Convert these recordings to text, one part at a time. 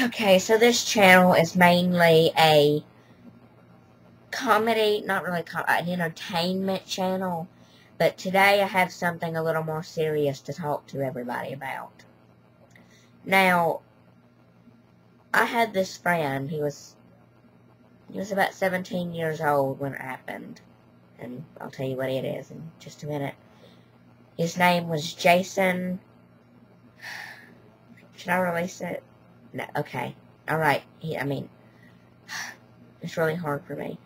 Okay, so this channel is mainly a comedy, not really com an entertainment channel, but today I have something a little more serious to talk to everybody about. Now, I had this friend, he was, he was about 17 years old when it happened, and I'll tell you what it is in just a minute. His name was Jason, should I release it? No, okay. Alright, I mean, it's really hard for me.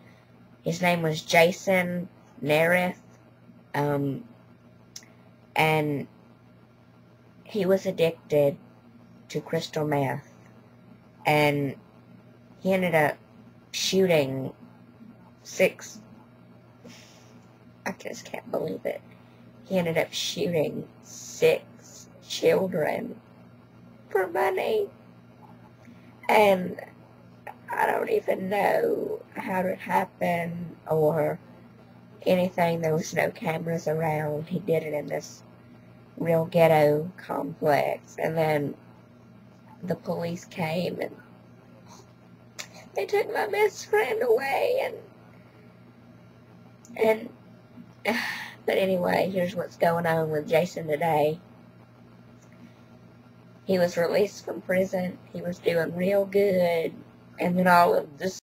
His name was Jason Narreth, um, and he was addicted to crystal meth, and he ended up shooting six, I just can't believe it, he ended up shooting six children for money. And I don't even know how it happened or anything. There was no cameras around. He did it in this real ghetto complex. And then the police came and they took my best friend away and and but anyway, here's what's going on with Jason today. He was released from prison. He was doing real good. And then all of this